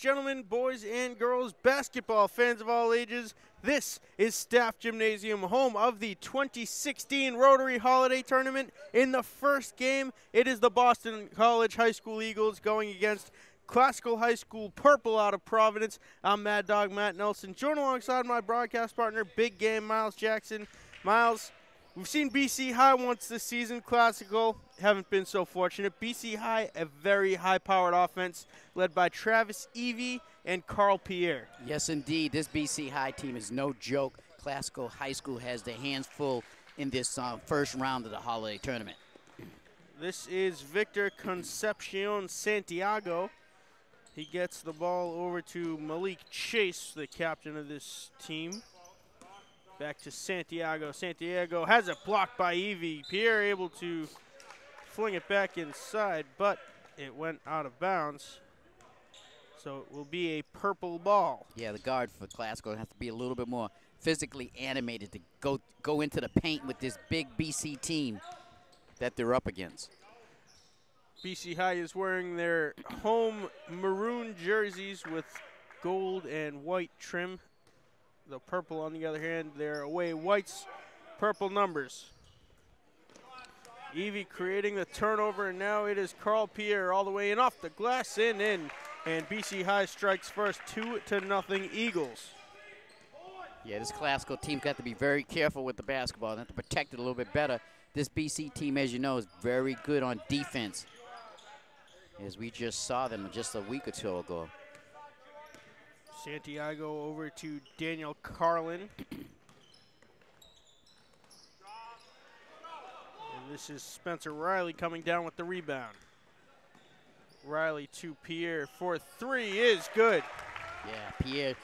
Gentlemen, boys, and girls, basketball fans of all ages, this is Staff Gymnasium, home of the 2016 Rotary Holiday Tournament. In the first game, it is the Boston College High School Eagles going against Classical High School Purple out of Providence. I'm Mad Dog Matt Nelson, joined alongside my broadcast partner, Big Game Miles Jackson. Miles, We've seen BC High once this season, classical. Haven't been so fortunate. BC High, a very high powered offense led by Travis Evie and Carl Pierre. Yes, indeed. This BC High team is no joke. Classical High School has their hands full in this uh, first round of the holiday tournament. This is Victor Concepcion Santiago. He gets the ball over to Malik Chase, the captain of this team. Back to Santiago. Santiago has it blocked by Evie. Pierre able to fling it back inside, but it went out of bounds. So it will be a purple ball. Yeah, the guard for Classical has to be a little bit more physically animated to go go into the paint with this big BC team that they're up against. BC High is wearing their home maroon jerseys with gold and white trim the purple, on the other hand, they're away whites, purple numbers. Evie creating the turnover, and now it is Carl Pierre all the way in off the glass, in, in. And BC High strikes first, two to nothing Eagles. Yeah, this classical team got to be very careful with the basketball. They have to protect it a little bit better. This BC team, as you know, is very good on defense. As we just saw them just a week or two ago. Santiago over to Daniel Carlin. and this is Spencer Riley coming down with the rebound. Riley to Pierre for three is good. Yeah, Pierre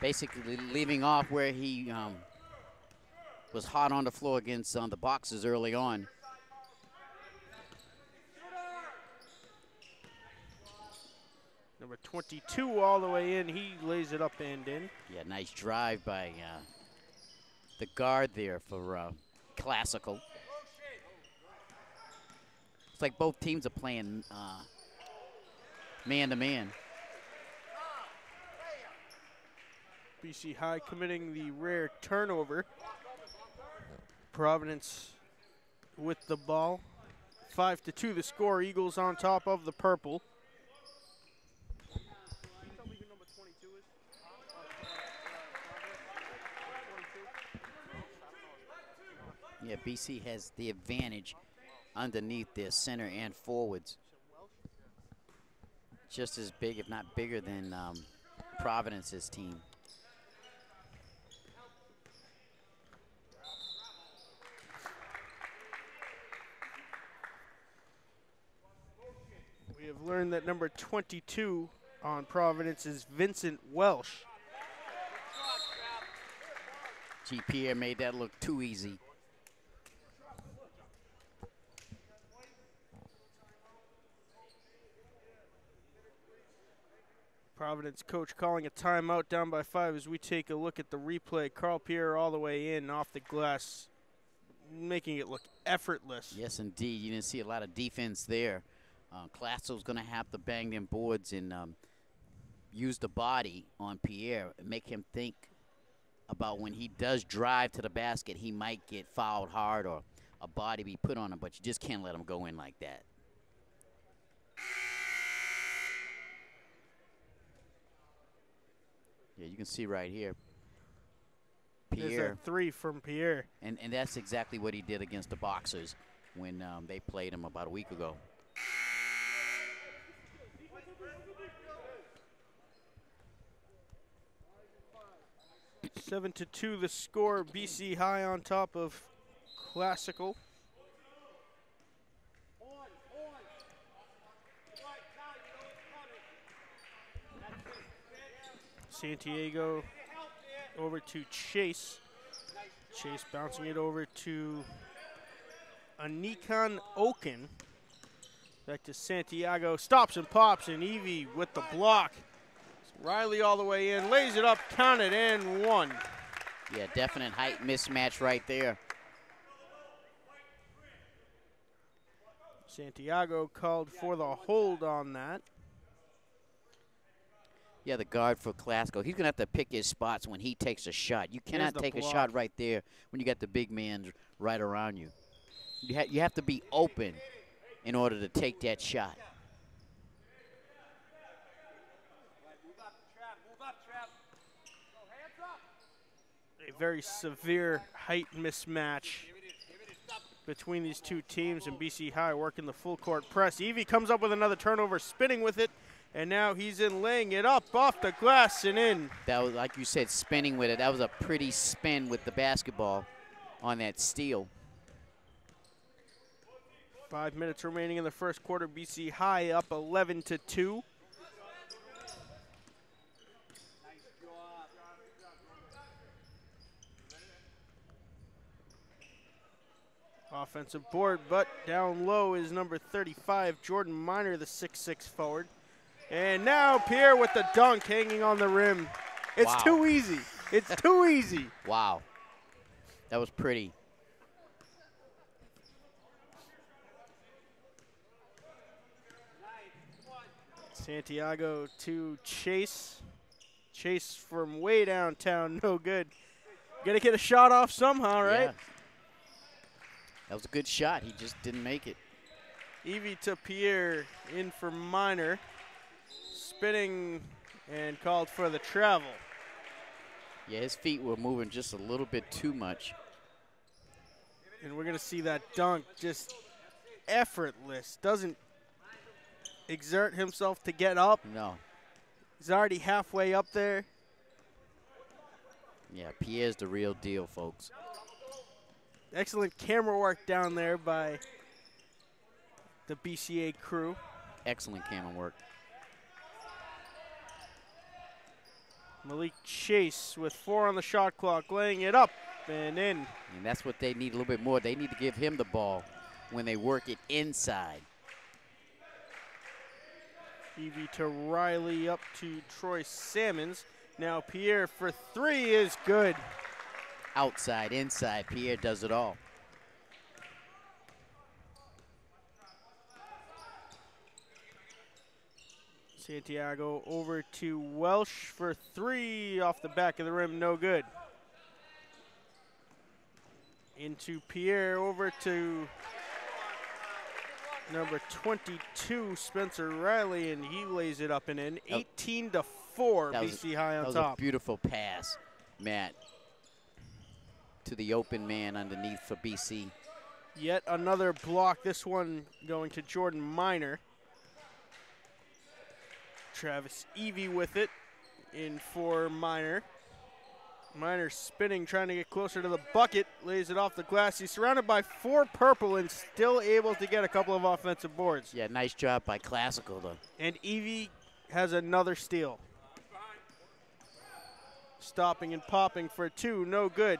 basically leaving off where he um, was hot on the floor against um, the Boxers early on. Number 22 all the way in. He lays it up and in. Yeah, nice drive by uh, the guard there for uh, Classical. It's like both teams are playing uh, man to man. BC High committing the rare turnover. Providence with the ball. Five to two the score. Eagles on top of the purple. Yeah, BC has the advantage underneath their center and forwards. Just as big, if not bigger, than um, Providence's team. We have learned that number 22 on Providence is Vincent Welsh. G. Pierre made that look too easy. Providence coach calling a timeout down by five as we take a look at the replay. Carl Pierre all the way in off the glass, making it look effortless. Yes, indeed. You didn't see a lot of defense there. Uh, Classo's going to have to bang them boards and um, use the body on Pierre and make him think about when he does drive to the basket, he might get fouled hard or a body be put on him, but you just can't let him go in like that. Yeah, you can see right here. Pierre. three from Pierre. And, and that's exactly what he did against the Boxers when um, they played him about a week ago. Seven to two, the score. BC High on top of Classical. Santiago over to Chase. Chase bouncing it over to Anikon Oken. Back to Santiago. Stops and pops, and Evie with the block. Riley all the way in, lays it up, counted, and one. Yeah, definite height mismatch right there. Santiago called for the hold on that. Yeah, the guard for Classical. He's going to have to pick his spots when he takes a shot. You cannot take a shot right there when you got the big man right around you. You, ha- you have to be open in order to take that shot. a very severe height mismatch between these two teams and BC High working the full court press. Evie comes up with another turnover, spinning with it, and now he's in laying it up off the glass and in. That was, like you said, spinning with it. That was a pretty spin with the basketball on that steal. Five minutes remaining in the first quarter. BC High up 11 to 2. Offensive board, but down low is number 35, Jordan Miner, the 6'6 forward. And now Pierre with the dunk hanging on the rim. It's Wow. too easy. It's too easy. Wow. That was pretty. Santiago to Chase. Chase from way downtown, no good. Got to get a shot off somehow, right? Yeah. That was a good shot. He just didn't make it. Evie to Pierre in for Miner. Spinning and called for the travel. Yeah, his feet were moving just a little bit too much. And we're going to see that dunk just effortless. Doesn't exert himself to get up. No. He's already halfway up there. Yeah, Pierre's the real deal, folks. Excellent camera work down there by the BCA crew. Excellent camera work. Malik Chase with four on the shot clock, laying it up and in. And that's what they need a little bit more. They need to give him the ball when they work it inside. Evie to Riley up to Troy Salmons. Now Pierre for three is good. Outside, inside, Pierre does it all. Santiago over to Welsh for three off the back of the rim, no good. Into Pierre over to number 22, Spencer Riley, and he lays it up and in. 18 to 4, That BC High That on was top. a beautiful pass, Matt, to the open man underneath for BC. Yet another block, this one going to Jordan Miner. Travis Evie with it in for Miner. Miner spinning, trying to get closer to the bucket, lays it off the glass. He's surrounded by four purple and still able to get a couple of offensive boards. Yeah, nice job by Classical, though. And Evie has another steal. Stopping and popping for two, no good.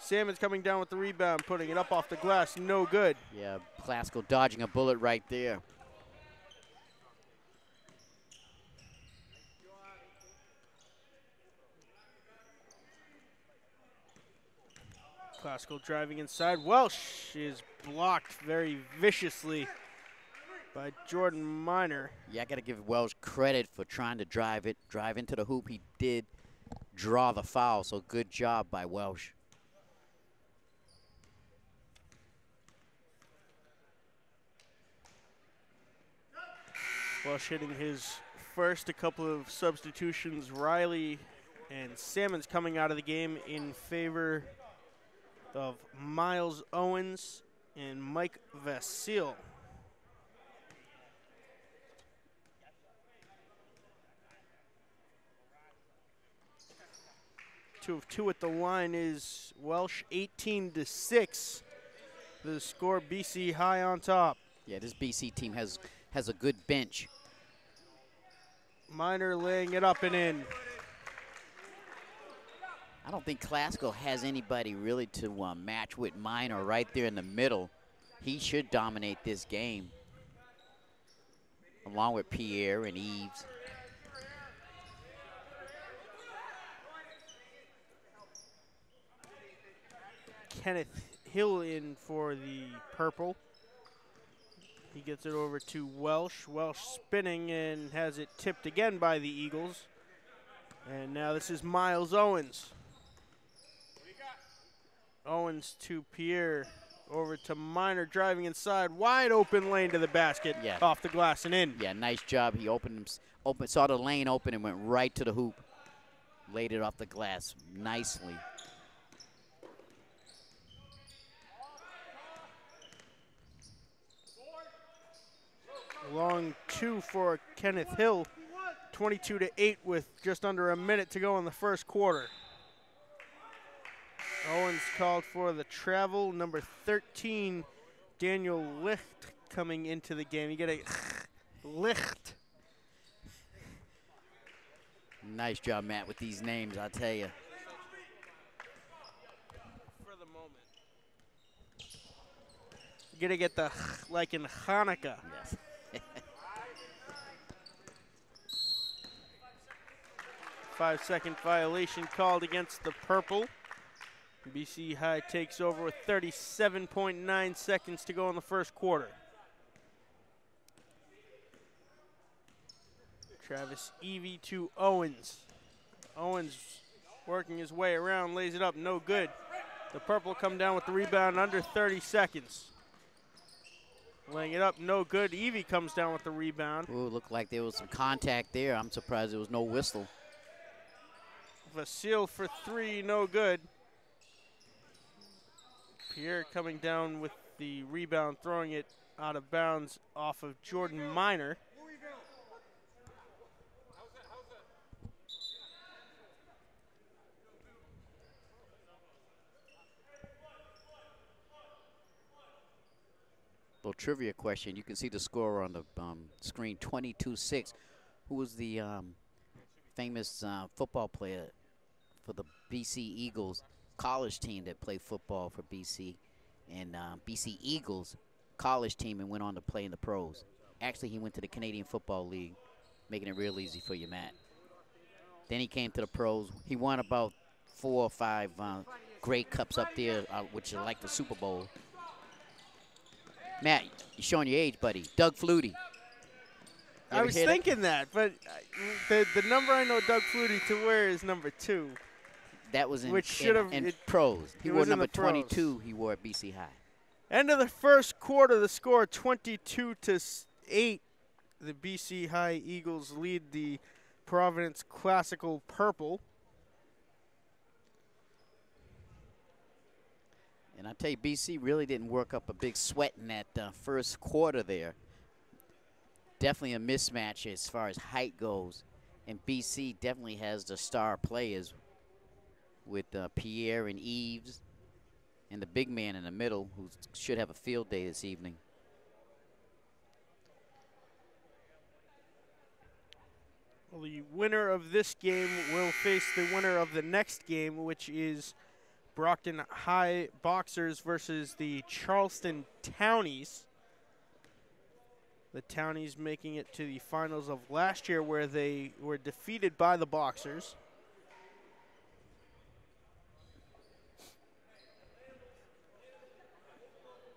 Salmons coming down with the rebound, putting it up off the glass, no good. Yeah, Classical dodging a bullet right there. Classical driving inside. Welsh is blocked very viciously by Jordan Miner. Yeah, I got to give Welsh credit for trying to drive it, drive into the hoop. He did draw the foul, so good job by Welsh. Welsh hitting his first, a couple of substitutions. Riley and Salmons coming out of the game in favor of Miles Owens and Mike Vasile. Two of two at the line is Welsh 18 to 6. The score BC high on top. Yeah, this BC team has has a good bench. Miner laying it up and in. I don't think Classical has anybody really to uh, match with Miner right there in the middle. He should dominate this game, along with Pierre and Eves. Kenneth Hill in for the purple. He gets it over to Welsh. Welsh spinning and has it tipped again by the Eagles. And now this is Miles Owens. Owens to Pierre. Over to Miner driving inside. Wide open lane to the basket. Yeah. Off the glass and in. Yeah, nice job. He opened, him- open, saw the lane open and went right to the hoop. Laid it off the glass nicely. Long two for Kenneth Hill. 22 to 8 with just under a minute to go in the first quarter. Owens called for the travel. Number 13, Daniel Licht coming into the game. You get a Licht. Nice job, Matt, with these names, I tell you. For the moment. You gotta get the like in Hanukkah. Yes. Five second violation called against the purple. BC High takes over with 37.9 seconds to go in the first quarter. Travis Evie to Owens. Owens working his way around, lays it up, no good. The purple come down with the rebound under 30 seconds. Laying it up, no good. Evie comes down with the rebound. Ooh, looked like there was some contact there. I'm surprised there was no whistle. Vasile for three, no good. Pierre coming down with the rebound, throwing it out of bounds off of Jordan Miner. Little trivia question. You can see the score on the um, screen 22 6. Who was the um, famous uh, football player for the BC Eagles college team that played football for BC? And uh, BC Eagles college team and went on to play in the pros. Actually, he went to the Canadian Football League, making it real easy for you, Matt. Then he came to the pros. He won about four or five uh, Grey Cups up there, uh, which are like the Super Bowl. Matt, you're showing your age, buddy. Doug Flutie. I was thinking that, but uh, the, the number I know Doug Flutie to wear is number two. That was in, which should've- in it- pros. He wore number 22. He wore at BC High. End of the first quarter, the score 22 to 8. The BC High Eagles lead the Providence Classical Purple. And I tell you, BC really didn't work up a big sweat in that uh, first quarter there. Definitely a mismatch as far as height goes. And BC definitely has the star players with uh, Pierre and Eves and the big man in the middle who should have a field day this evening. Well, the winner of this game will face the winner of the next game, which is Brockton High Boxers versus the Charlestown Townies. The Townies making it to the finals of last year, where they were defeated by the Boxers.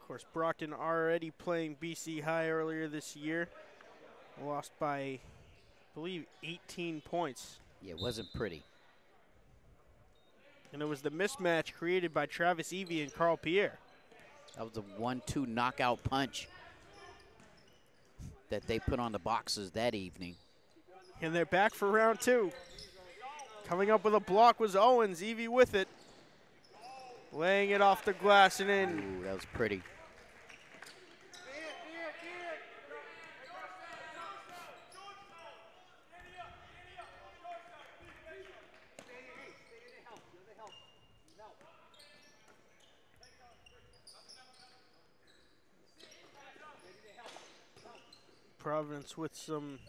Course, Brockton already playing BC High earlier this year. Lost by I believe 18 points. Yeah, it wasn't pretty. And it was the mismatch created by Travis Evie and Carl Pierre. That was a one-two knockout punch that they put on the Boxers that evening. And they're back for round two. Coming up with a block was Owens, Evie with it. Laying it off the glass and in. Ooh, that was pretty. With some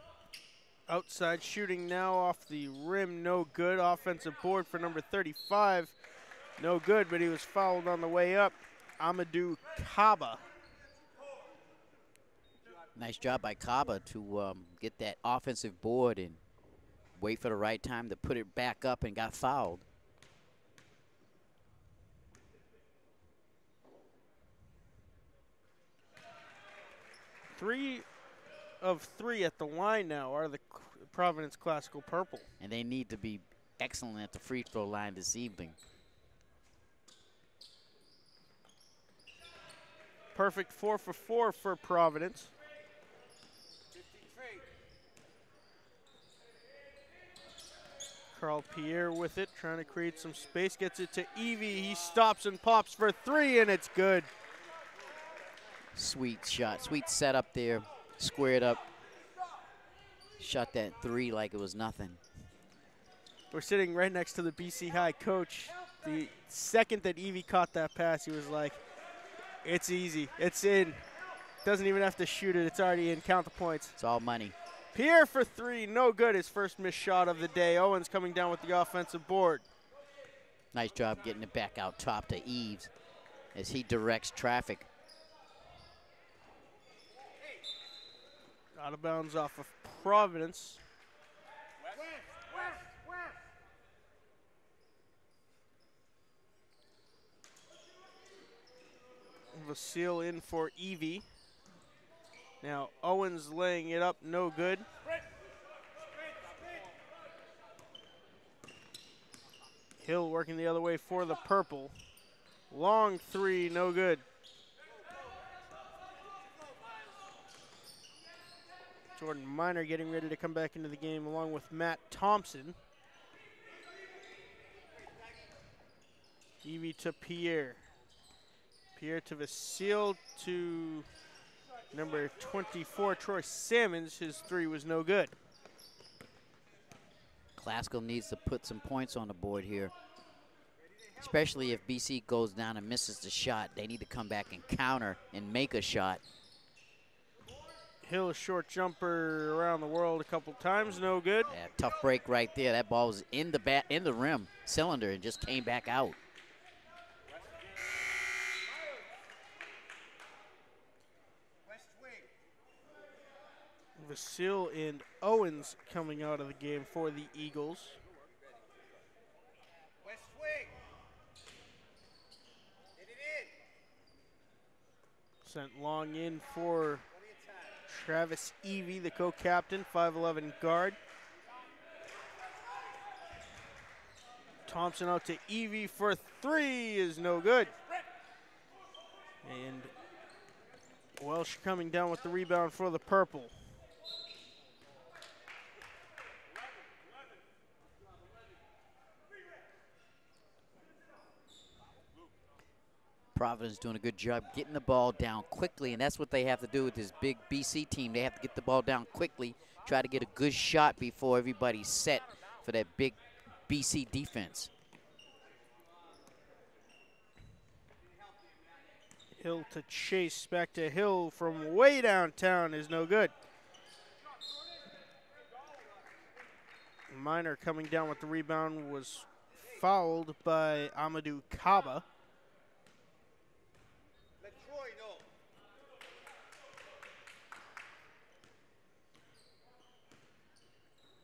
outside shooting now off the rim. No good. Offensive board for number 35. No good, but he was fouled on the way up. Amadou Kaba. Nice job by Kaba to um, get that offensive board and wait for the right time to put it back up and got fouled. Three of three at the line now are the Providence Classical Purple. And they need to be excellent at the free throw line this evening. Perfect four for four for Providence. Carl Pierre with it, trying to create some space. Gets it to Evie. He stops and pops for three, and it's good. Sweet shot. Sweet setup there. Squared up. Shot that three like it was nothing. We're sitting right next to the BC High coach. The second that Evie caught that pass, he was like, it's easy. It's in. Doesn't even have to shoot it. It's already in. Count the points. It's all money. Pierre for three. No good. His first missed shot of the day. Owens coming down with the offensive board. Nice job getting it back out top to Eves as he directs traffic. Out of bounds off of Providence. Vasile in for Evie. Now Owens laying it up, no good. Hill working the other way for the purple. Long three, no good. Jordan Miner getting ready to come back into the game along with Matt Thompson. Evie to Pierre. Pierre to Vasile to number 24, Troy Salmons. His three was no good. Classical needs to put some points on the board here. Especially if BC goes down and misses the shot. They need to come back and counter and make a shot. Hill short jumper around the world a couple times, no good. Yeah, tough break right there. That ball was in the bat in the rim cylinder and just came back out. Vasile and Owens coming out of the game for the Eagles. Sent long in for Travis Evie, the co-captain, 5'11 guard. Thompson out to Evie for three is no good. And Welsh coming down with the rebound for the purple. Providence doing a good job getting the ball down quickly, and that's what they have to do with this big BC team. They have to get the ball down quickly, try to get a good shot before everybody's set for that big BC defense. Hill to Chase, back to Hill from way downtown is no good. Miner coming down with the rebound was fouled by Amadou Kaba.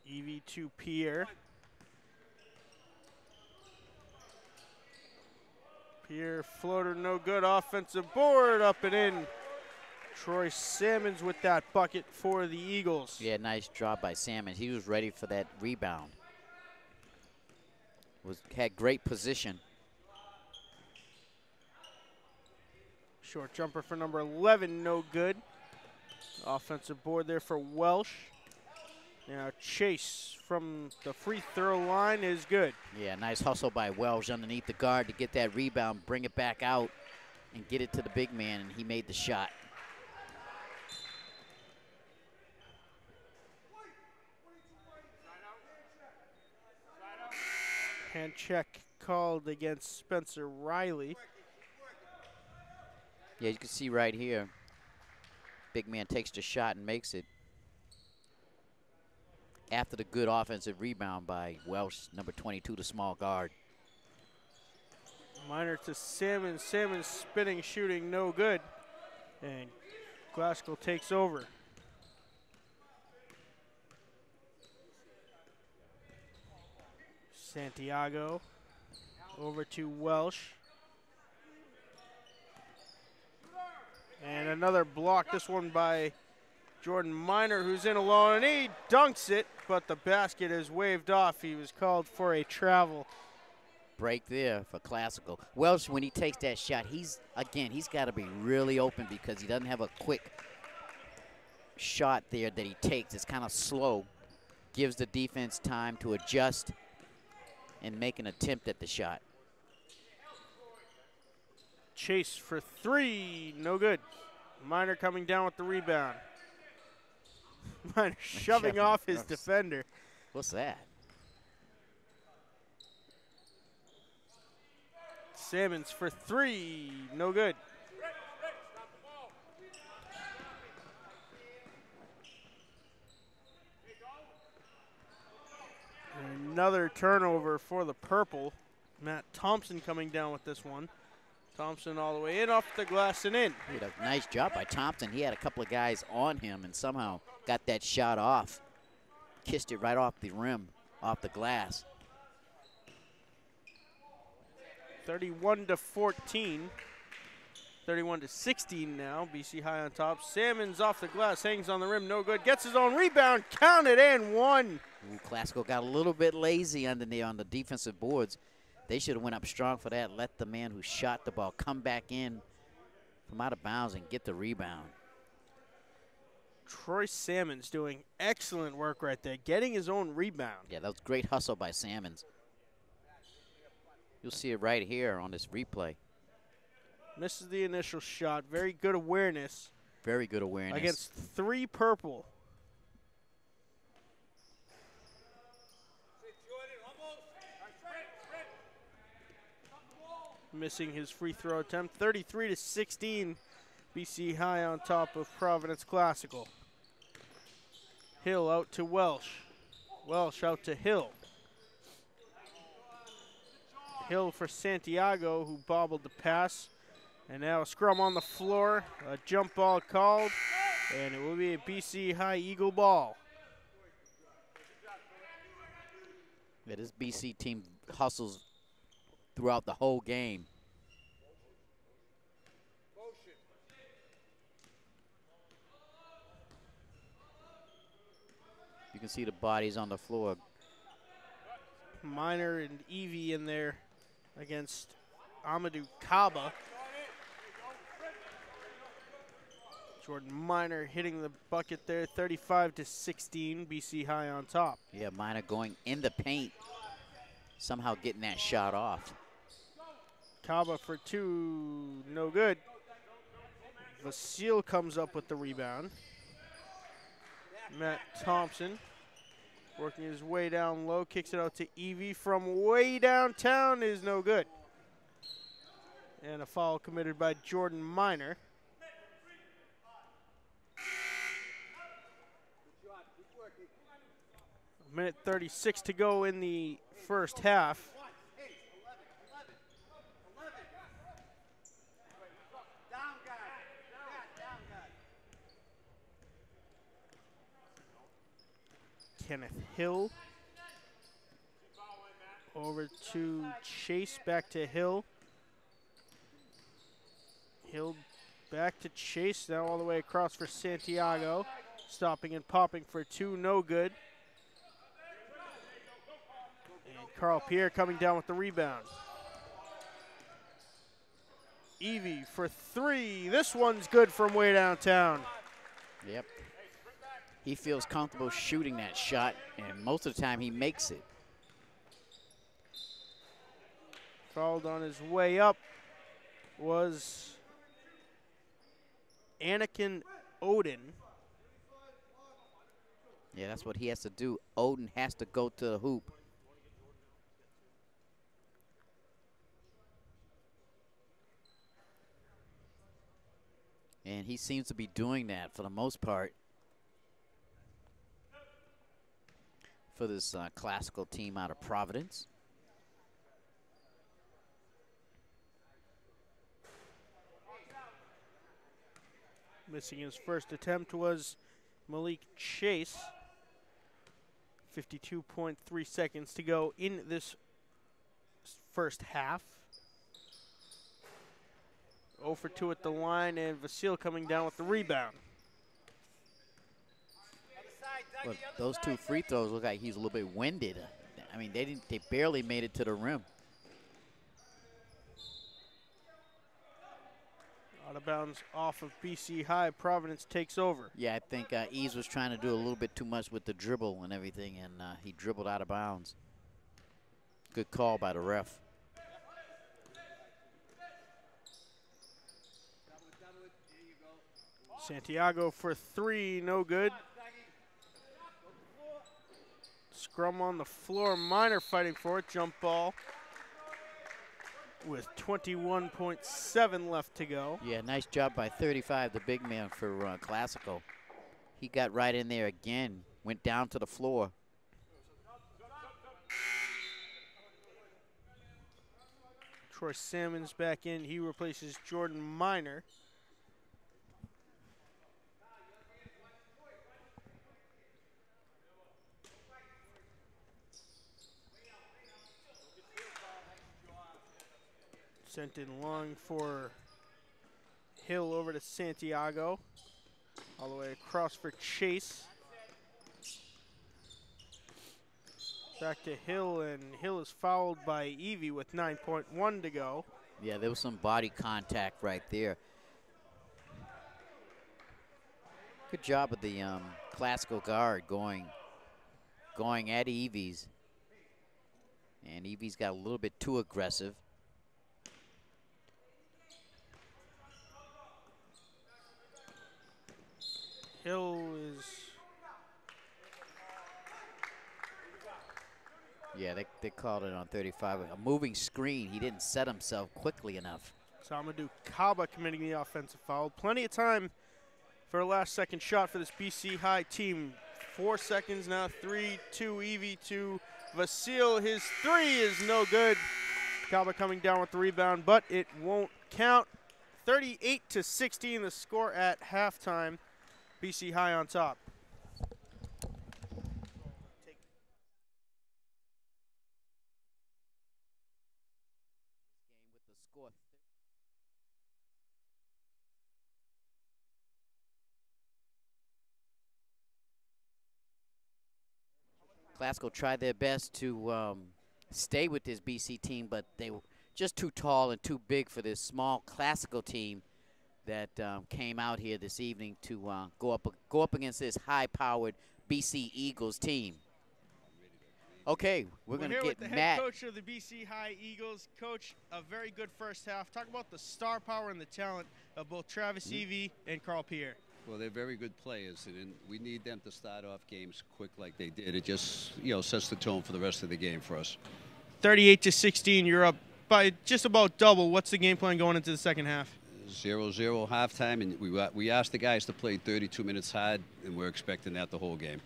Evie to Pierre. Pierre floater, no good. Offensive board up and in. Troy Salmons with that bucket for the Eagles. Yeah, nice job by Salmons. He was ready for that rebound. Was had great position. Short jumper for number 11, no good. Offensive board there for Welsh. Now Chase from the free throw line is good. Yeah, nice hustle by Welsh underneath the guard to get that rebound, bring it back out, and get it to the big man, and he made the shot. Hand check called against Spencer Riley. Yeah, you can see right here, big man takes the shot and makes it after the good offensive rebound by Welsh, number 22, the small guard. Miner to Salmon. Salmon spinning, shooting, no good. And Glasgow takes over. Santiago over to Welsh. And another block, this one by Jordan Miner, who's in alone, and he dunks it, but the basket is waved off. He was called for a travel. Break there for Classical. Welsh, when he takes that shot, he's, again, he's got to be really open because he doesn't have a quick shot there that he takes. It's kind of slow. Gives the defense time to adjust and make an attempt at the shot. Chase for three, no good. Miner coming down with the rebound. Shoving Shoving off his across. defender. What's that? Salmons for three, no good. Another turnover for the purple. Matt Thompson coming down with this one. Thompson all the way in, off the glass and in. He did a nice job by Thompson. He had a couple of guys on him and somehow got that shot off. Kissed it right off the rim, off the glass. 31 to 14. 31 to 16 now. BC High on top. Salmons off the glass, hangs on the rim, no good. Gets his own rebound, counted and one. Ooh, Classical got a little bit lazy under there on the defensive boards. They should have went up strong for that. Let the man who shot the ball come back in from out of bounds and get the rebound. Troy Salmons doing excellent work right there, getting his own rebound. Yeah, that was great hustle by Salmons. You'll see it right here on this replay. Misses the initial shot. Very good awareness Very good awareness. against three purple. Missing his free throw attempt. 33 to 16. BC High on top of Providence Classical. Hill out to Welsh. Welsh out to Hill. Hill for Santiago, who bobbled the pass. And now a scrum on the floor, a jump ball called, and it will be a BC High Eagle ball. Yeah, this BC team hustles throughout the whole game. You can see the bodies on the floor. Miner and Evie in there against Amadou Kaba. Jordan Miner hitting the bucket there, 35 to 16. BC High on top. Yeah, Miner going in the paint, somehow getting that shot off. Kaba for two, no good. Vasile comes up with the rebound. Matt Thompson working his way down low, kicks it out to Evie from way downtown is no good. And a foul committed by Jordan Miner. A minute 36 to go in the first half. Kenneth Hill. Over to Chase, back to Hill. Hill back to Chase, now all the way across for Santiago. Stopping and popping for two, no good. And Carl Pierre coming down with the rebound. Evie for three. This one's good from way downtown. Yep. He feels comfortable shooting that shot, and most of the time he makes it. Fouled on his way up was Anakin Odin. Yeah, that's what he has to do. Odin has to go to the hoop. And he seems to be doing that for the most part for this uh, classical team out of Providence. Missing his first attempt was Malik Chase. 52.3 seconds to go in this first half. 0 for 2 at the line, and Vasile coming down with the rebound. But those two free throws look like he's a little bit winded. I mean, they didn't. They barely made it to the rim. Out of bounds off of BC High. Providence takes over. Yeah, I think uh, Eves was trying to do a little bit too much with the dribble and everything, and uh, he dribbled out of bounds. Good call by the ref. Santiago for three, no good. Scrum on the floor, Miner fighting for it, jump ball with 21.7 left to go. Yeah, nice job by 35, the big man for uh, Classical. He got right in there again, went down to the floor. Troy Salmons back in. He replaces Jordan Miner. Sent in long for Hill over to Santiago. All the way across for Chase. Back to Hill, and Hill is fouled by Evie with 9.1 to go. Yeah, there was some body contact right there. Good job of the um, classical guard going, going at Evie's. And Evie's got a little bit too aggressive. Hill is Yeah, they, they called it on 35. A moving screen. He didn't set himself quickly enough. So I'm going to do Kaba committing the offensive foul. Plenty of time for a last second shot for this BC High team. Four seconds now. Three, two, Evie, two. Vasile, his three is no good. Kaba coming down with the rebound, but it won't count. 38 to 16, the score at halftime. BC High on top. Classical tried their best to um, stay with this BC team, but they were just too tall and too big for this small classical team that um, came out here this evening to uh, go up go up against this high-powered BC Eagles team. Okay, we're, We're going here to get with the Matt. head coach of the BC High Eagles. Coach, a very good first half. Talk about the star power and the talent of both Travis Evie and Carl Pierre. Well, they're very good players, and we need them to start off games quick like they did. It just, you know, sets the tone for the rest of the game for us. 38 to 16, you're up by just about double. What's the game plan going into the second half? Zero zero halftime, and we we asked the guys to play 32 minutes hard, and we're expecting that the whole game.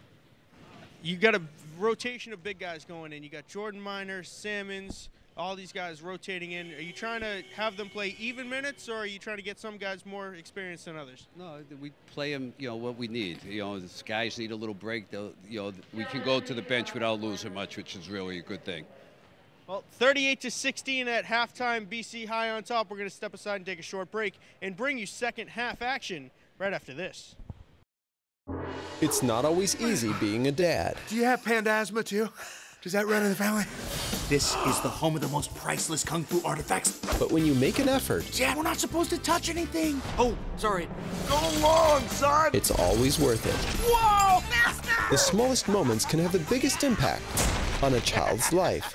You got a rotation of big guys going in. You got Jordan Miner, Salmons, all these guys rotating in. Are you trying to have them play even minutes, or are you trying to get some guys more experienced than others? No, we play them, you know, what we need. You know, these guys need a little break. They'll, you know, we can go to the bench without losing much, which is really a good thing. Well, 38 to 16 at halftime. BC High on top. We're going to step aside and take a short break and bring you second half action right after this. It's not always easy being a dad. Do you have panda asthma too? Does that run in the family? This is the home of the most priceless kung fu artifacts. But when you make an effort, Dad, we're not supposed to touch anything. Oh, sorry. Go long, son! it's always worth it. Whoa, master! The smallest moments can have the biggest impact on a child's life.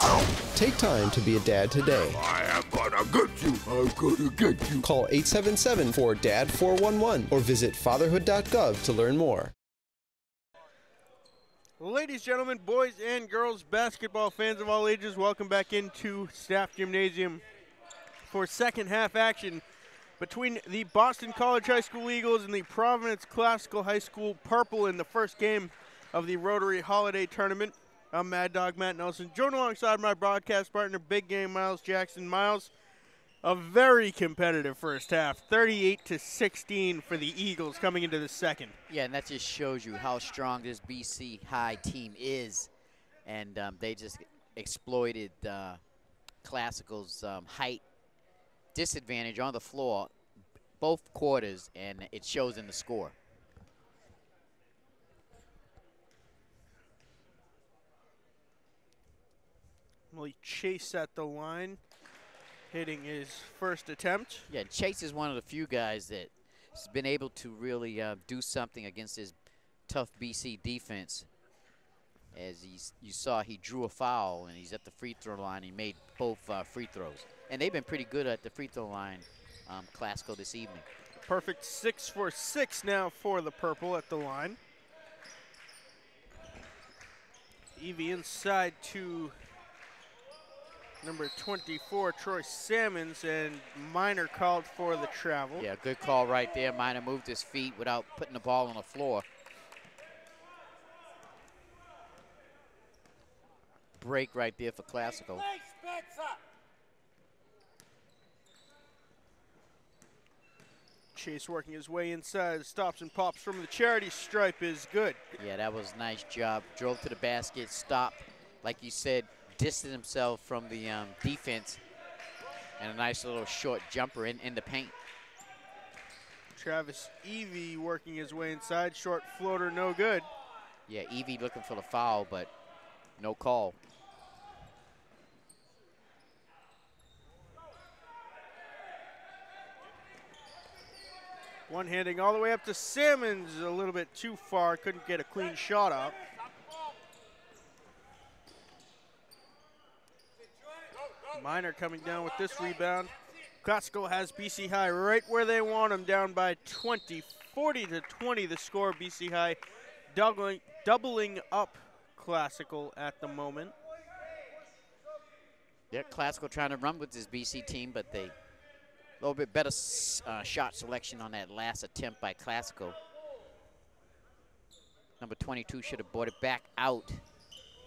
Take time to be a dad today. I am gonna get you. I'm gonna get you. Call 877 4 DAD 411 or visit fatherhood.gov to learn more. Ladies, gentlemen, boys and girls, basketball fans of all ages, welcome back into Staff Gymnasium for second half action between the Boston College High School Eagles and the Providence Classical High School Purple in the first game of the Rotary Holiday Tournament. I'm Mad Dog Matt Nelson, joined alongside my broadcast partner, Big Game Miles Jackson. Miles, a very competitive first half, 38 to 16 for the Eagles coming into the second. Yeah, and that just shows you how strong this BC High team is. And um, they just exploited uh, Classical's um, height disadvantage on the floor both quarters, and it shows in the score. Chase at the line, hitting his first attempt. Yeah, Chase is one of the few guys that has been able to really uh, do something against this tough BC defense. As he's, you saw, he drew a foul, and he's at the free throw line. He made both uh, free throws. And they've been pretty good at the free throw line, um, Classical, this evening. Perfect six for six now for the purple at the line. Evie inside to number 24, Troy Salmons, and Miner called for the travel. Yeah, good call right there. Miner moved his feet without putting the ball on the floor. Break right there for Classical. Chase working his way inside, stops and pops from the charity stripe is good. Yeah, that was a nice job. Drove to the basket, stopped, like you said, distanced himself from the um, defense, and a nice little short jumper in, in the paint. Travis Evie working his way inside, short floater, no good. Yeah, Evie looking for the foul, but no call. One handing all the way up to Simmons, a little bit too far, couldn't get a clean shot up. Miner coming down with this rebound. Classical has BC High right where they want them, down by 20, 40 to 20. The score, BC High doubling, doubling up Classical at the moment. Yeah, Classical trying to run with this BC team, but they a little bit better uh, shot selection on that last attempt by Classical. Number 22 should have brought it back out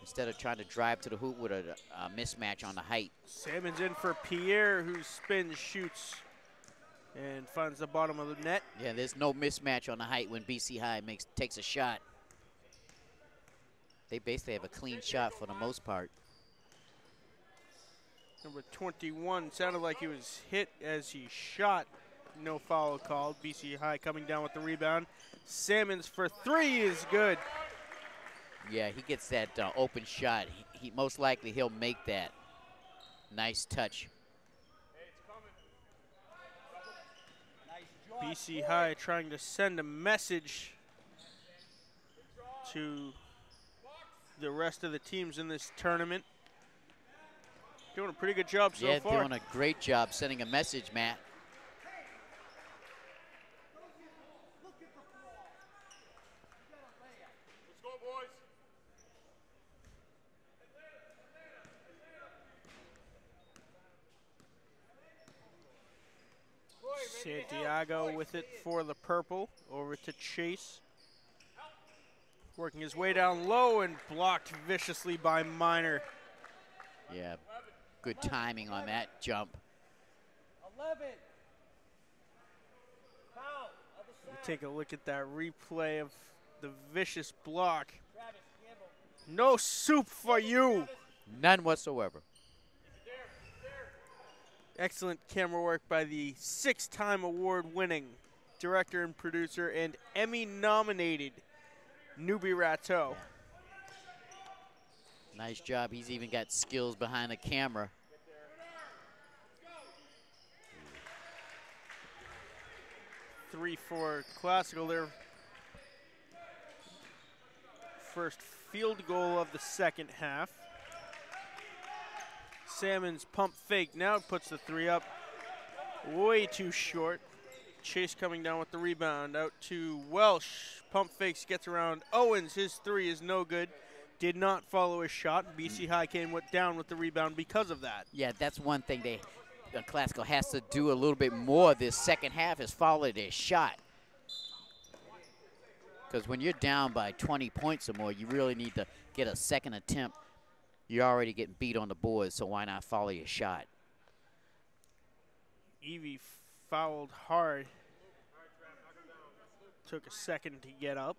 instead of trying to drive to the hoop with a, a mismatch on the height. Salmons in for Pierre, who spins, shoots, and finds the bottom of the net. Yeah, there's no mismatch on the height when BC High makes takes a shot. They basically have a clean shot for the most part. Number 21 sounded like he was hit as he shot. No foul called. BC High coming down with the rebound. Salmons for three is good. Yeah, he gets that uh, open shot. He, he most likely he'll make that. Nice touch. BC High trying to send a message to the rest of the teams in this tournament. Doing a pretty good job so yeah, far. doing a great job sending a message, Matt. Santiago with it for the purple. Over to Chase. Working his way down low and blocked viciously by Miner. Yeah, good timing on that jump. 11. Take a look at that replay of the vicious block. No soup for you. None whatsoever. Excellent camera work by the six-time award-winning director and producer and Emmy-nominated Newbie Rateau. Nice job. He's even got skills behind the camera. Three for Classical there. First field goal of the second half. Salmons pump fake now puts the three up. Way too short. Chase coming down with the rebound out to Welsh. Pump fakes, gets around Owens. His three is no good. Did not follow his shot. BC High came with, down with the rebound because of that. Yeah, that's one thing they Classical has to do a little bit more this second half is follow their shot. Because when you're down by 20 points or more, you really need to get a second attempt. You're already getting beat on the board, so why not follow your shot? Evie fouled hard. Took a second to get up.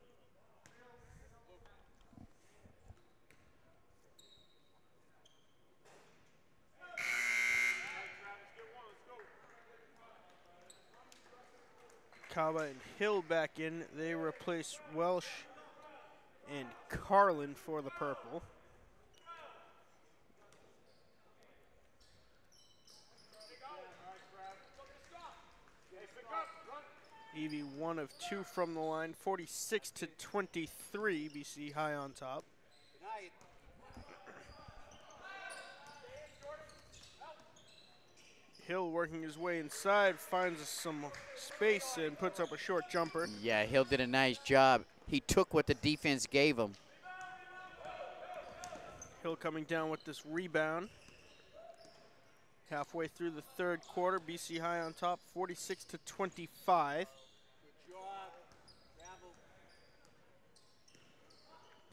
Kaba and Hill back in. They replace Welsh and Carlin for the purple. Evie one of two from the line, 46 to 23. BC High on top. Hill working his way inside, finds some space and puts up a short jumper. Yeah, Hill did a nice job. He took what the defense gave him. Hill coming down with this rebound. Halfway through the third quarter, BC High on top, 46 to 25.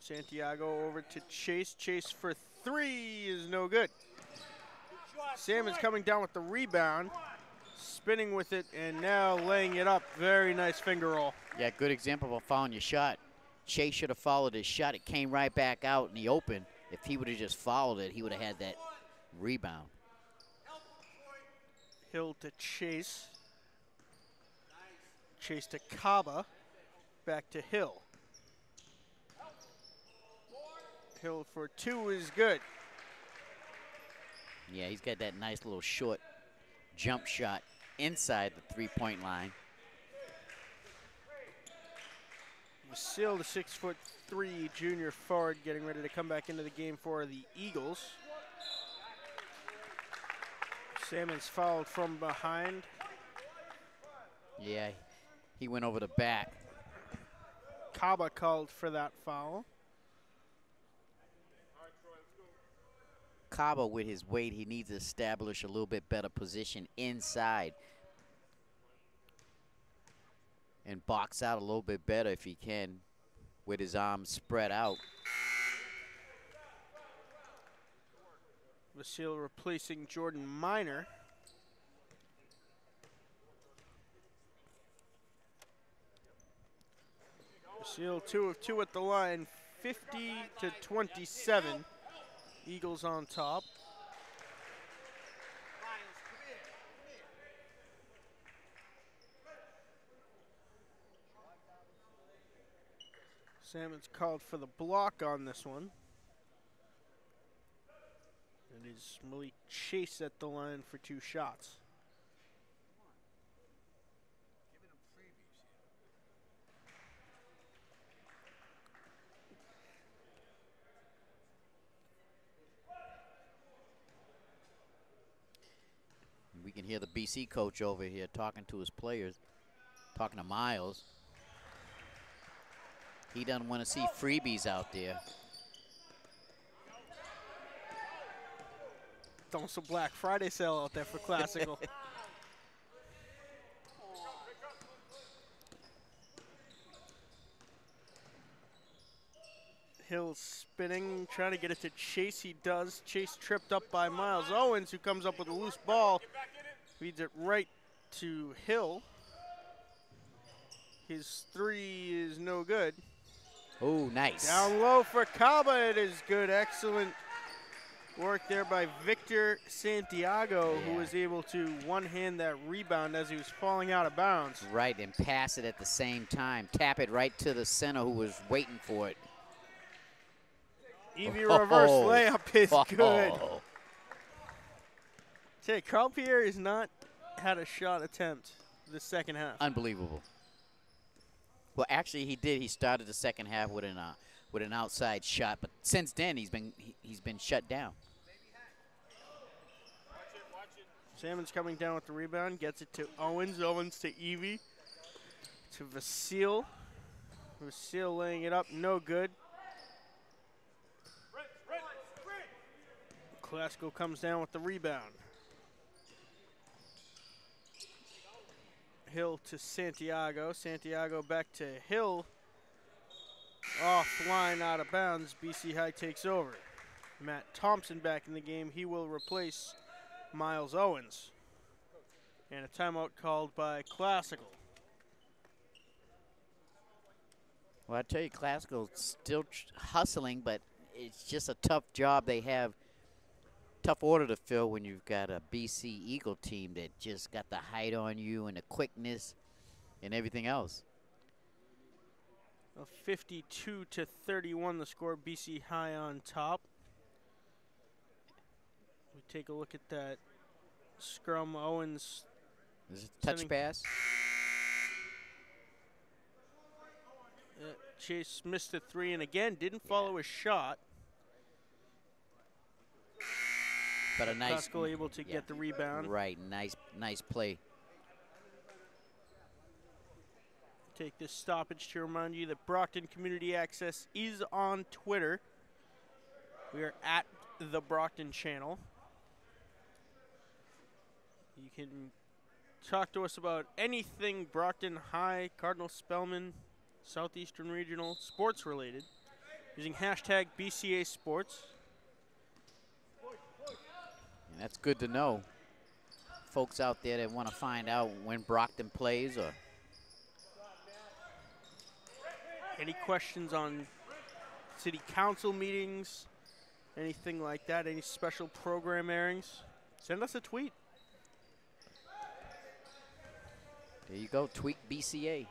Santiago over to Chase. Chase for three is no good. Salmons coming down with the rebound, spinning with it, and now laying it up. Very nice finger roll. Yeah, good example of following your shot. Chase should have followed his shot. It came right back out in the open. If he would have just followed it, he would have had that rebound. Hill to Chase. Chase to Kaba. Back to Hill. Hill for two is good. Yeah, he's got that nice little short jump shot inside the three-point line. Still the six foot three junior forward getting ready to come back into the game for the Eagles. Salmons fouled from behind. Yeah, he went over the back. Kaba called for that foul. Kaba, with his weight, he needs to establish a little bit better position inside and box out a little bit better if he can with his arms spread out. Vasile replacing Jordan Miner. Vasile two of two at the line, 50 to 27. Eagles on top. Salmons called for the block on this one. It is Malik Chase at the line for two shots. Can hear the BC coach over here talking to his players, talking to Miles. He doesn't want to see freebies out there. Throwing some Black Friday sale out there for Classical. Hill spinning, trying to get it to Chase. He does. Chase tripped up by Miles Owens, who comes up with a loose ball. Feeds it right to Hill. His three is no good. Oh, nice. Down low for Kaba. It is good. Excellent work there by Victor Santiago, who was able to one-hand that rebound as he was falling out of bounds. Right, and pass it at the same time. Tap it right to the center who was waiting for it. Evie reverse Oh. layup is good. Say, Carl Pierre has not had a shot attempt the second half. Unbelievable. Well, actually, he did. He started the second half with an uh, with an outside shot, but since then he's been he, he's been shut down. Salmons coming down with the rebound, gets it to Owens. Owens to Evie. To Vasile. Vasile laying it up, no good. Classical comes down with the rebound. Hill to Santiago. Santiago back to Hill. Offline, out of bounds. BC High takes over. Matt Thompson back in the game. He will replace Miles Owens. And a timeout called by Classical. Well, I tell you, Classical still hustling, but it's just a tough job they have. Tough order to fill when you've got a BC Eagle team that just got the height on you and the quickness and everything else. A 52 to 31 the score. BC High on top. We take a look at that scrum. Owens Is it touch pass? Uh, Chase missed a three and again didn't follow his shot. But a nice Classical able to yeah. get the rebound. Right, nice, nice play. Take this stoppage to remind you that Brockton Community Access is on Twitter. We are at the Brockton channel. You can talk to us about anything Brockton High, Cardinal Spellman, Southeastern Regional, sports related, using hashtag BCA Sports. And that's good to know. Folks out there that want to find out when Brockton plays or Any questions on city council meetings, anything like that, any special program airings, send us a tweet. there you go, tweet BCA.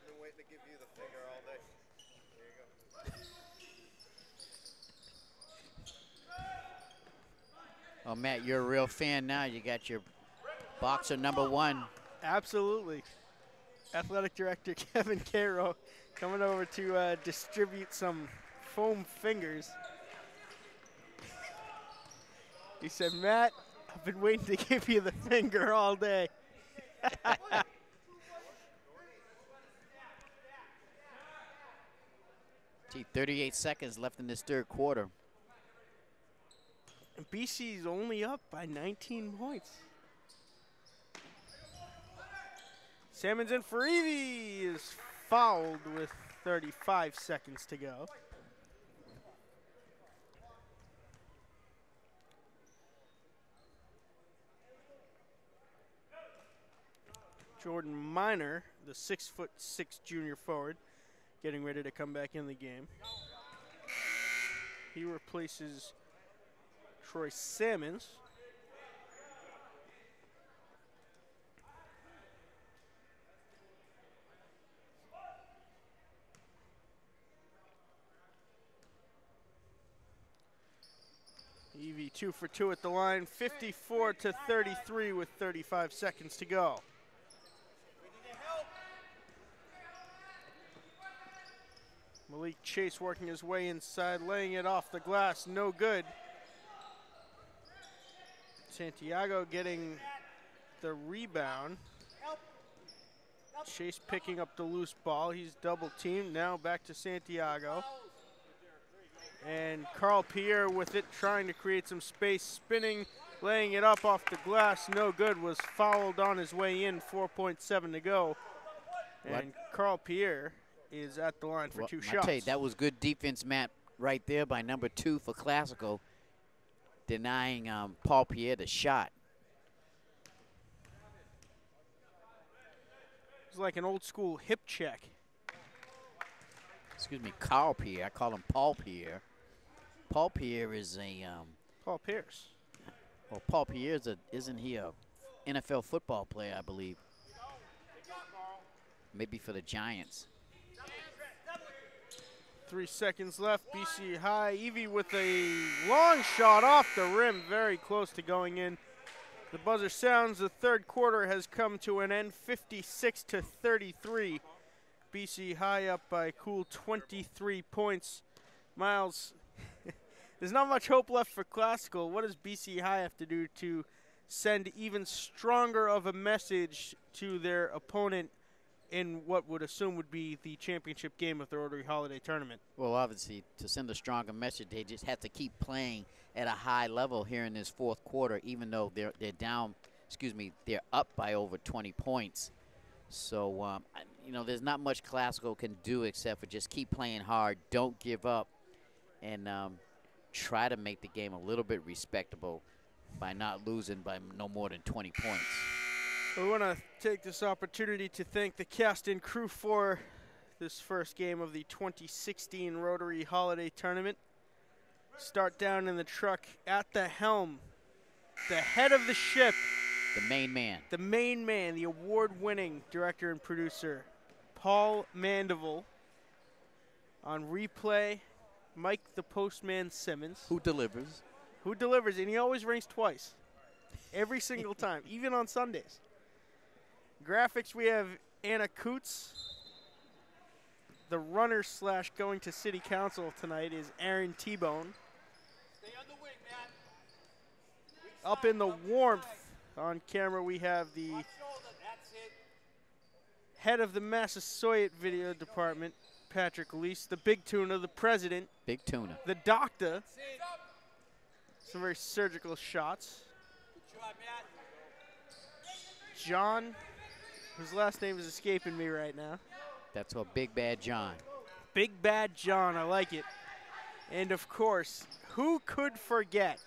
I've been waiting to give you the finger all day. There you go. Oh, Matt, you're a real fan now. You got your boxer number one. Absolutely. Athletic Director Kevin Caro coming over to uh, distribute some foam fingers. He said, Matt, I've been waiting to give you the finger all day. Gee, 38 seconds left in this third quarter. And BC's only up by 19 points. Salmons in for Evie is fouled with 35 seconds to go. Jordan Miner, the six foot six junior forward, getting ready to come back in the game. He replaces Troy Salmons. Evie two for two at the line, 54 to 33 with 35 seconds to go. Malik Chase working his way inside, laying it off the glass, no good. Santiago getting the rebound. Chase picking up the loose ball. He's double teamed. Now back to Santiago. And Carl Pierre with it, trying to create some space, spinning, laying it up off the glass. No good. Was fouled on his way in. 4.7 to go. And Carl Pierre is at the line for Well, two I shots. tell you, that was good defense, Matt, right there by number two for Classical, denying um, Paul Pierre the shot. It's like an old school hip check. Excuse me, Carl Pierre. I call him Paul Pierre. Paul Pierre is a um, Paul Pierce. well, Paul Pierre is a isn't he a NFL football player? I believe. Maybe for the Giants. Three seconds left. BC High. Evie with a long shot off the rim, very close to going in. The buzzer sounds. The third quarter has come to an end, 56 to 33. BC High up by cool 23 points. Miles, there's not much hope left for Classical. What does BC High have to do to send even stronger of a message to their opponent in what would assume would be the championship game of the Rotary Holiday Tournament? Well, obviously, to send a stronger message, they just have to keep playing at a high level here in this fourth quarter, even though they're they're down. Excuse me, they're up by over 20 points. So, um, you know, there's not much Classical can do except for just keep playing hard, don't give up, and um, try to make the game a little bit respectable by not losing by no more than 20 points. We want to take this opportunity to thank the cast and crew for this first game of the 2016 Rotary Holiday Tournament. Start down in the truck at the helm, the head of the ship, The main man. the main man, the award winning director and producer, Paul Mandeville. On replay, Mike the Postman Simmons, Who delivers? who delivers, and he always rings twice. Every single time, even on Sundays. Graphics, we have Anna Coots. The runner slash going to city council tonight is Aaron T-Bone. Up in the warmth on camera, we have the head of the Massasoit video department, Patrick Leese, the big tuna, the president, Big tuna. the doctor. Some very surgical shots. John, whose last name is escaping me right now. That's what Big Bad John. Big Bad John, I like it. And of course, who could forget,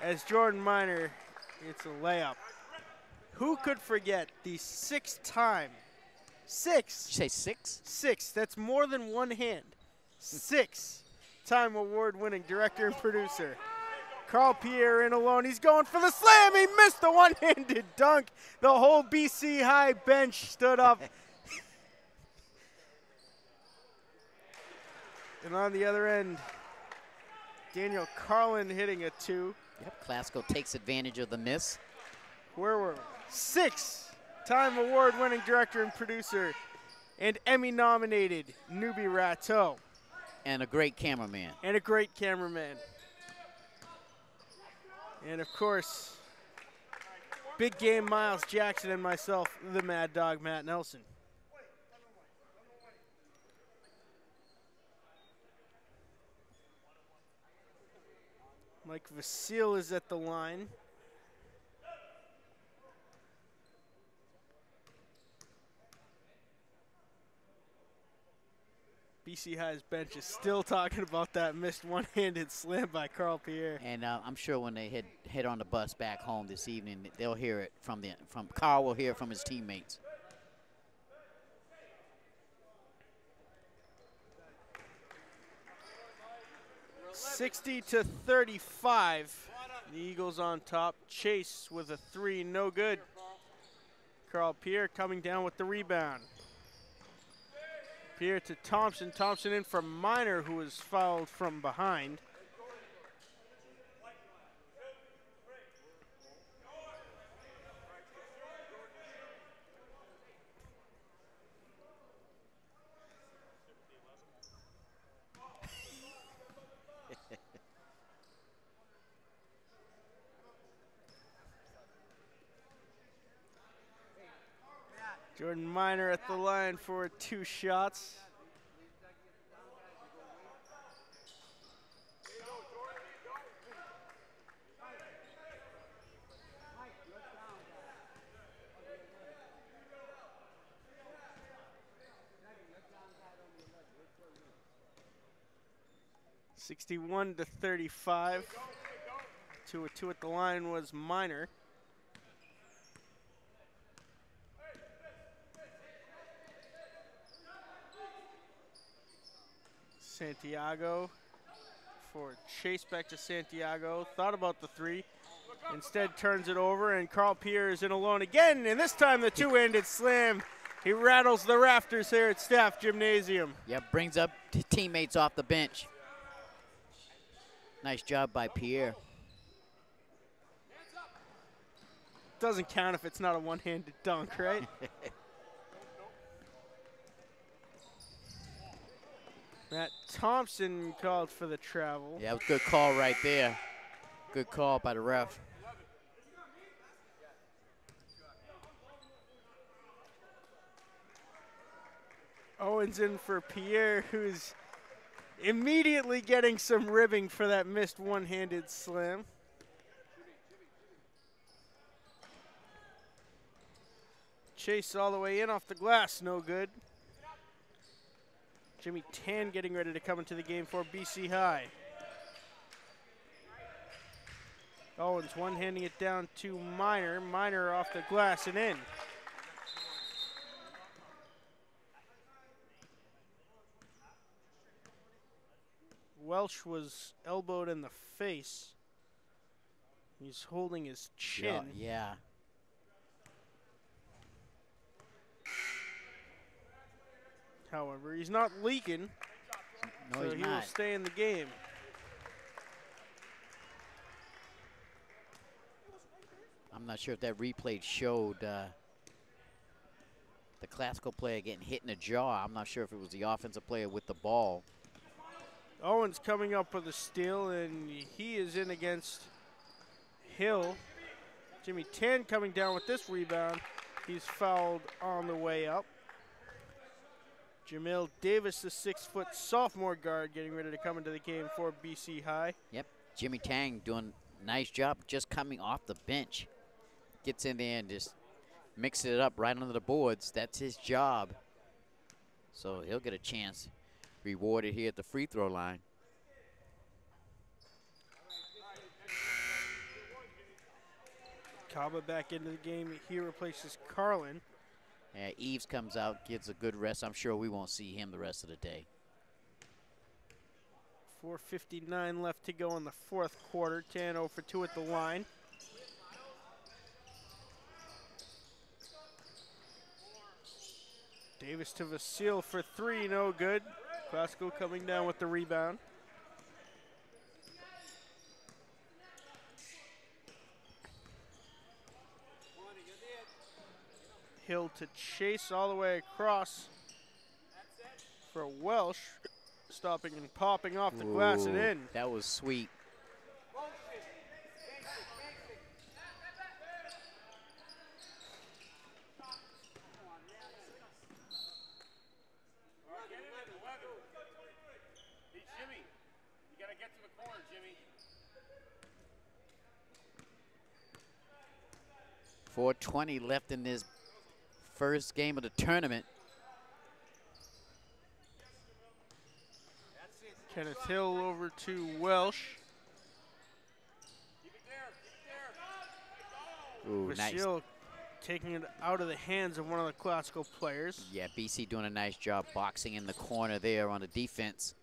as Jordan Miner, it's a layup. Who could forget the sixth time, six, Did you say six? six, that's more than one hand, six time award winning director and producer. Carl Pierre in alone. He's going for the slam. He missed the one handed dunk. The whole BC High bench stood up. and on the other end, Daniel Carlin hitting a two. Yep. Classical takes advantage of the miss. Where were we? Six time award winning director and producer and Emmy nominated Newbie Rateau And a great cameraman. and a great cameraman. And of course, big game Miles Jackson and myself, the Mad Dog Matt Nelson. Mike Vasile is at the line. BC High's bench is still talking about that missed one-handed slam by Carl Pierre. And uh, I'm sure when they head head on the bus back home this evening, they'll hear it from the from Carl will hear it from his teammates. Sixty to thirty-five. The Eagles on top. Chase with a three, no good. Carl Pierre coming down with the rebound. Pierre to Thompson. Thompson in from Miner, who was fouled from behind. Jordan Miner at the line for two shots. Sixty-one to thirty-five. Two or two at the line was Miner. Santiago for Chase back to Santiago. Thought about the three. Instead turns it over and Carl Pierre is in alone again. And this time the two-handed slam. He rattles the rafters here at Staff Gymnasium. Yep, brings up teammates off the bench. Nice job by Pierre. Doesn't count if it's not a one-handed dunk, right? Matt Thompson called for the travel. Yeah, good call right there. Good call by the ref. Owens in for Pierre, who's immediately getting some ribbing for that missed one-handed slam. Chase all the way in off the glass, no good. Jimmy Tan getting ready to come into the game for BC High. Owens one-handing it down to Miner. Miner off the glass and in. Welsh was elbowed in the face. He's holding his chin. Yeah, yeah. However, he's not leaking, No, so he will stay in the game. I'm not sure if that replay showed uh, the classical player getting hit in the jaw. I'm not sure if it was the offensive player with the ball. Owens coming up with a steal, and he is in against Hill. Jimmy Tan coming down with this rebound. He's fouled on the way up. Jamil Davis, the six-foot sophomore guard, getting ready to come into the game for BC High. Yep, Jimmy Tan doing nice job just coming off the bench. Gets in there and just mixes it up right under the boards. That's his job. So he'll get a chance rewarded here at the free throw line. Kaba back into the game. He replaces Carlin. Uh, Eves comes out, gets a good rest. I'm sure we won't see him the rest of the day. 4.59 left to go in the fourth quarter. Tan 0 for 2 at the line. Davis to Vasile for three, no good. Classical coming down with the rebound. Hill to chase all the way across for Welsh. Stopping and popping off the glass and in. That was sweet. Hey, Jimmy, you gotta get to the corner, Jimmy. 420 left in this first game of the tournament. Kenneth Hill over to Welsh. Ooh, nice. Taking it out of the hands of one of the classical players. Yeah, BC doing a nice job boxing in the corner there on the defense.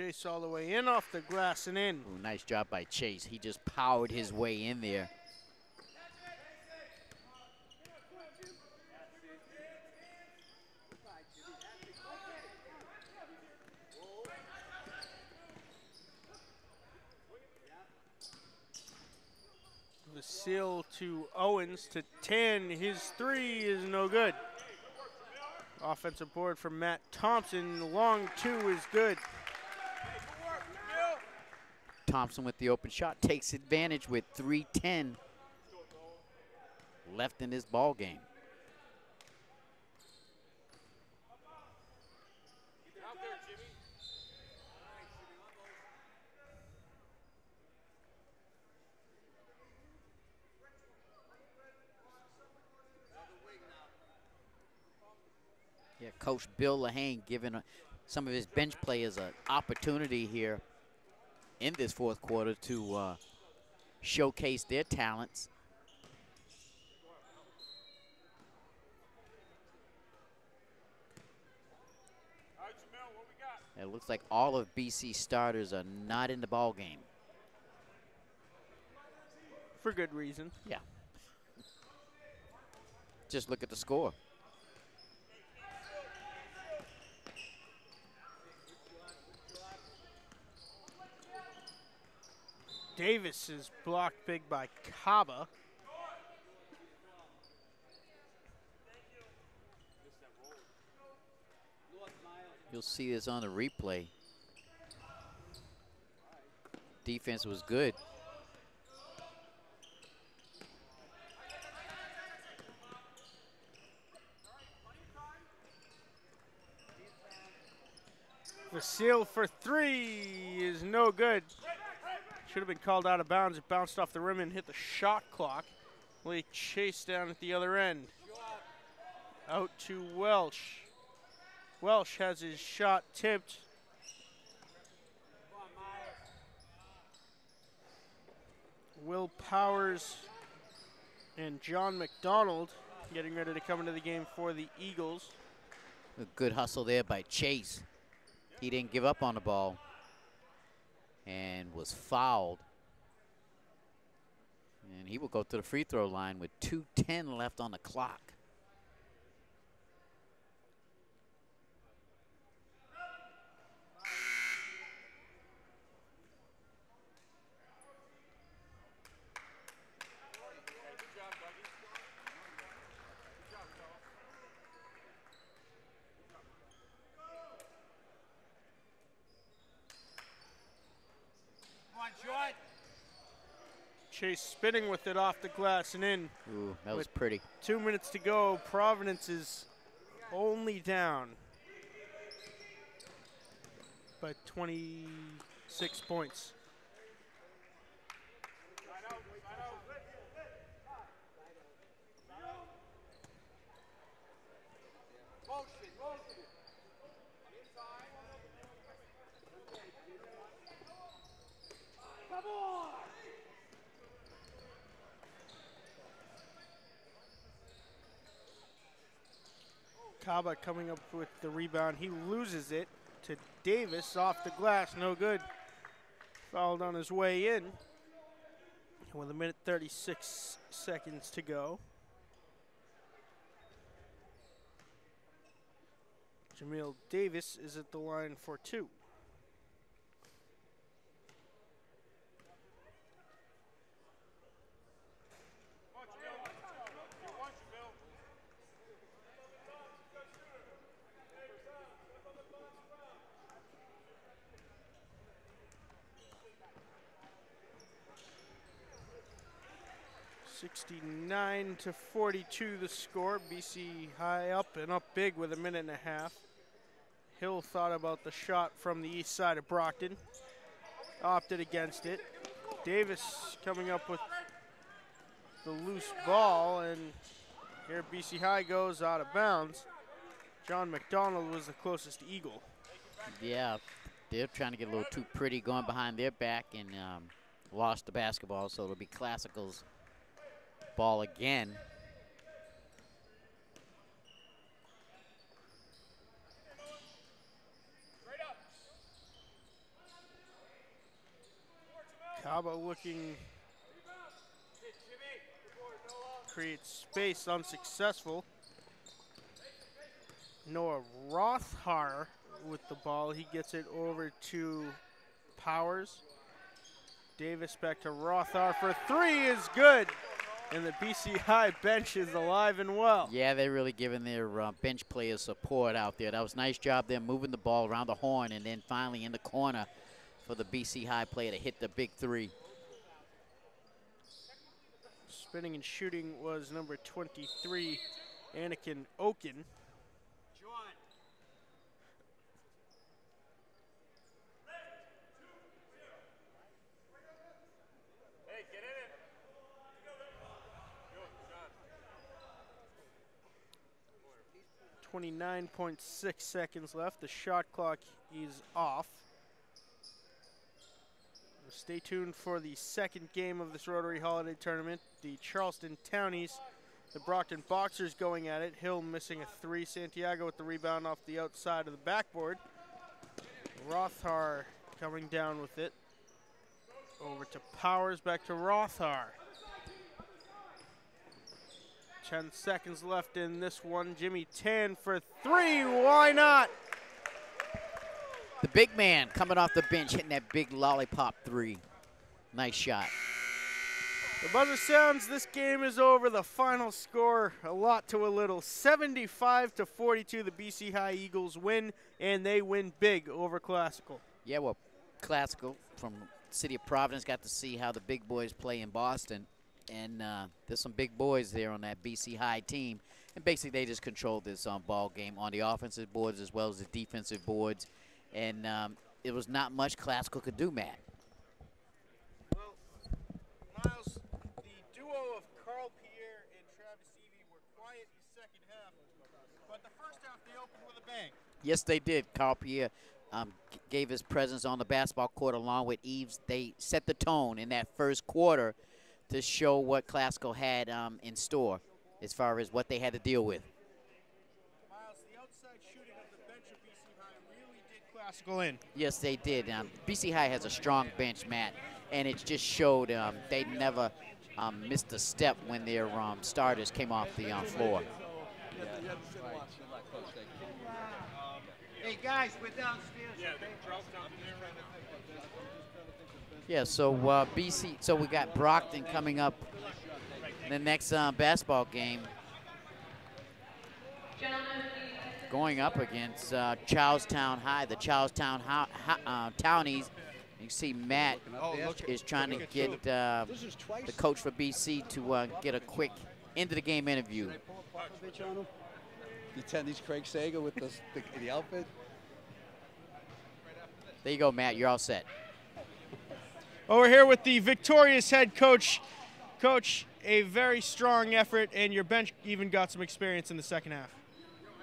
Chase all the way in off the glass and in. Ooh, nice job by Chase. He just powered his way in there. Vasile to Owens to Tan. His three is no good. Offensive board from Matt Thompson. Long two is good. Thompson with the open shot takes advantage with 3:10 left in this ball game. Yeah, Coach Bill Loughnane giving uh, some of his bench players an opportunity here in this fourth quarter to uh, showcase their talents. All right, Jamil, what we got? It looks like all of BC starters are not in the ball game. For good reason. Yeah. Just look at the score. Davis is blocked big by Kaba. You'll see this on the replay. Defense was good. Vasile for three is no good. Should have been called out of bounds. It bounced off the rim and hit the shot clock. Lee chased down at the other end. Out to Welsh. Welsh has his shot tipped. Will Powers and John McDonald getting ready to come into the game for the Eagles. A good hustle there by Chase. He didn't give up on the ball. And was fouled. And he will go to the free throw line with 2.10 left on the clock. Chase spinning with it off the glass and in. Ooh, that was pretty. Two minutes to go. Providence is only down by 26 points. Kaba coming up with the rebound. He loses it to Davis off the glass. No good. Fouled on his way in. With a minute 36 seconds to go. Jamil Davis is at the line for two. Sixty-nine to forty-two, the score. BC high up and up big with a minute and a half. Hill thought about the shot from the east side of Brockton, opted against it. Davis coming up with the loose ball, and here BC High goes out of bounds. John McDonald was the closest Eagle. Yeah, they're trying to get a little too pretty going behind their back and um, lost the basketball, so it'll be Classical's ball again. Kaba looking creates space, unsuccessful. Noah Rothar with the ball. He gets it over to Powers. Davis back to Rothar for three is good. And the BC High bench is alive and well. Yeah, they're really giving their uh, bench players support out there. That was a nice job there moving the ball around the horn and then finally in the corner for the BC High player to hit the big three. Spinning and shooting was number 23, Anakin Oken. 29.6 seconds left. The shot clock is off. Stay tuned for the second game of this Rotary Holiday Tournament. The Charlestown Townies, the Brockton Boxers going at it. Hill missing a three. Santiago with the rebound off the outside of the backboard. Rothar coming down with it. Over to Powers, back to Rothar. Tan seconds left in this one. Jimmy 10 for three. Why not? The big man coming off the bench hitting that big lollipop three. Nice shot. The buzzer sounds. This game is over. The final score, a lot to a little, 75 to 42. The BC High Eagles win, and they win big over Classical. Yeah, well, Classical from City of Providence got to see how the big boys play in Boston. And uh, there's some big boys there on that BC High team. And basically, they just controlled this um, ball game on the offensive boards as well as the defensive boards. And um, it was not much Classical could do, Matt. Well, Miles, the duo of Carl Pierre and Travis Evie were quiet in the second half, but the first half they opened with a bang. Yes, they did. Carl Pierre um, g- gave his presence on the basketball court along with Eves. They set the tone in that first quarter to show what Classical had um, in store as far as what they had to deal with. Miles, the outside shooting of the bench of BC High really did Classical in. Yes, they did. Um, BC High has a strong bench, Matt, and it just showed um, they never um, missed a step when their um, starters came off the um, floor. Hey guys, we're downstairs. Yeah, so uh, BC, so we got Brockton coming up in the next uh, basketball game. Going up against uh, Charlestown High, the Charlestown Hi- uh, Townies. You see Matt is trying to get uh, the coach for BC to uh, get a quick into the game interview. You tendies Craig Sager with the, the, the outfit? There you go, Matt. You're all set. Well, we're here with the victorious head coach. Coach, a very strong effort, and your bench even got some experience in the second half.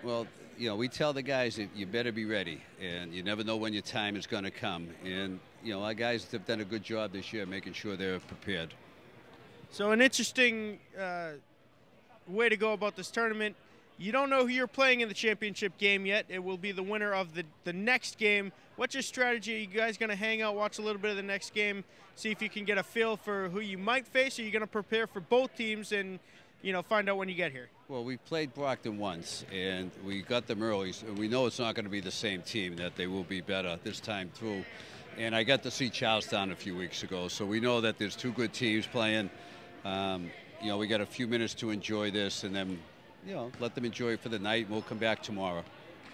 Well, you know, we tell the guys that you better be ready, and you never know when your time is going to come. And, you know, our guys have done a good job this year making sure they're prepared. So, an interesting uh, way to go about this tournament. You don't know who you're playing in the championship game yet. It will be the winner of the, the next game. What's your strategy? Are you guys going to hang out, watch a little bit of the next game, see if you can get a feel for who you might face? Are you going to prepare for both teams and, you know, find out when you get here? Well, we played Brockton once, and we got them early. We know it's not going to be the same team, that they will be better this time through. And I got to see Charlestown a few weeks ago, so we know that there's two good teams playing. Um, you know, we got a few minutes to enjoy this, and then, you know, let them enjoy it for the night, and we'll come back tomorrow.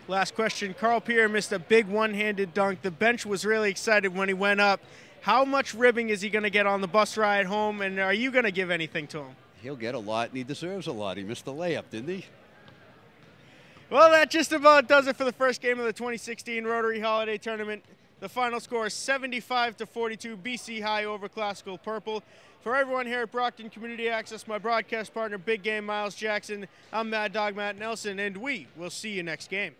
Last question. Carl Pierre missed a big one handed dunk. The bench was really excited when he went up. How much ribbing is he going to get on the bus ride home, and are you going to give anything to him? He'll get a lot, and he deserves a lot. He missed the layup, didn't he? Well, that just about does it for the first game of the 2016 Rotary Holiday Tournament. The final score is 75 to 42, BC High over Classical Purple. For everyone here at Brockton Community Access, my broadcast partner, Big Game Miles Jackson, I'm Mad Dog Matt Nelson, and we will see you next game.